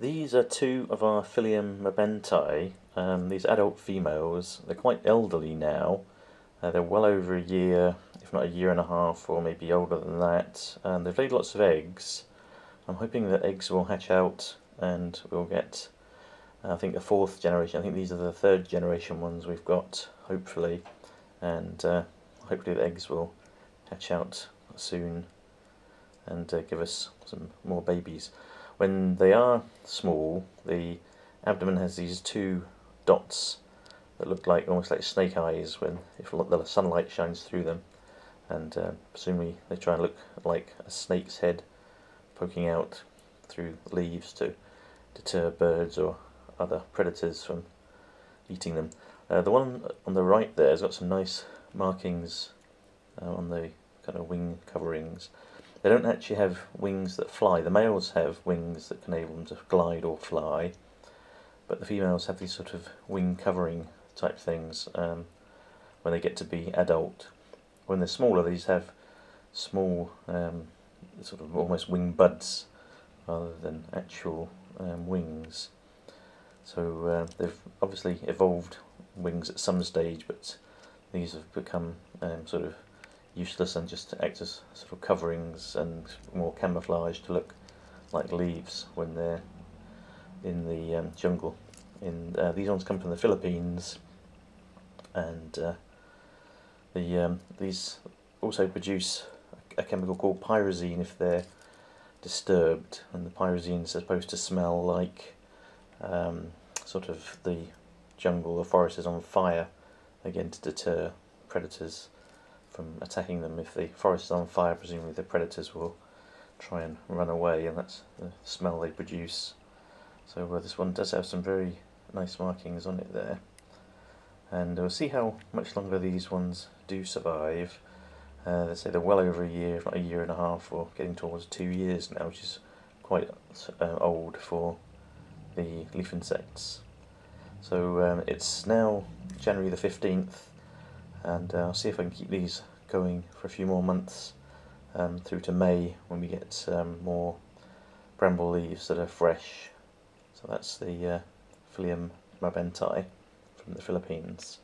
These are two of our Phyllium mabantai, um, these adult females. They're quite elderly now. Uh, they're well over a year, if not a year and a half, or maybe older than that. And they've laid lots of eggs. I'm hoping that eggs will hatch out and we'll get, I think, a fourth generation. I think these are the third generation ones we've got, hopefully. And uh, hopefully the eggs will hatch out soon and uh, give us some more babies. When they are small, the abdomen has these two dots that look like almost like snake eyes when if the sunlight shines through them, and uh, presumably they try and look like a snake's head poking out through leaves to deter birds or other predators from eating them. Uh, the one on the right there has got some nice markings uh, on the kind of wing coverings they don't actually have wings that fly. The males have wings that can enable them to glide or fly, but the females have these sort of wing covering type things um, when they get to be adult. When they're smaller, these have small, um, sort of almost wing buds rather than actual um, wings. So uh, they've obviously evolved wings at some stage, but these have become um, sort of useless and just act as sort of coverings and more camouflage to look like leaves when they're in the um, jungle. In uh, these ones come from the Philippines, and uh, the um, these also produce a chemical called pyrazine if they're disturbed, and the pyrazine is supposed to smell like um, sort of the jungle, the forest is on fire, again to deter predators from attacking them. If the forest is on fire, presumably the predators will try and run away, and that's the smell they produce. So uh, this one does have some very nice markings on it there. And we'll see how much longer these ones do survive. Uh, they say they're well over a year, if not a year and a half, or getting towards two years now, which is quite uh, old for the leaf insects. So um, it's now January the 15th, and uh, I'll see if I can keep these going for a few more months um, through to May when we get um, more bramble leaves that are fresh. So that's the uh, Phyllium mabantai from the Philippines.